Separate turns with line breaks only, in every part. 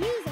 Music.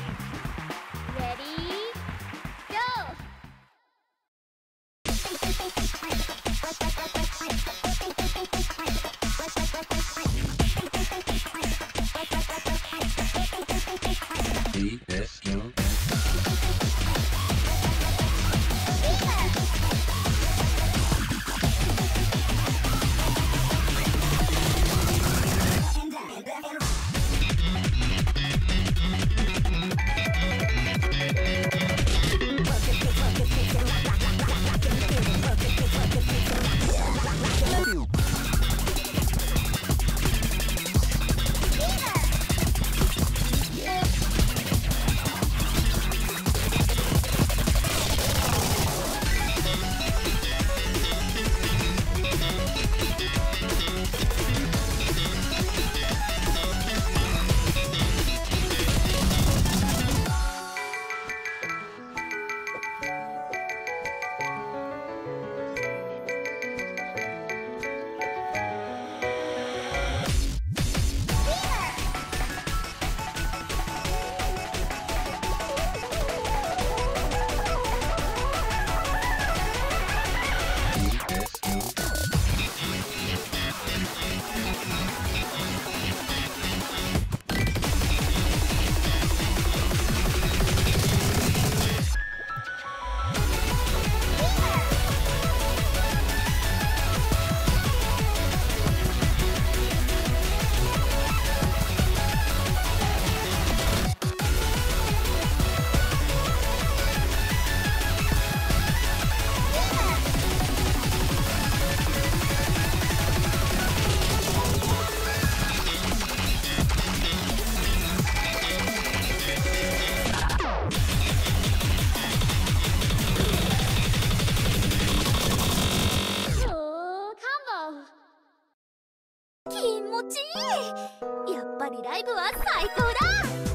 気持ちいい。やっぱりライブは最高だ。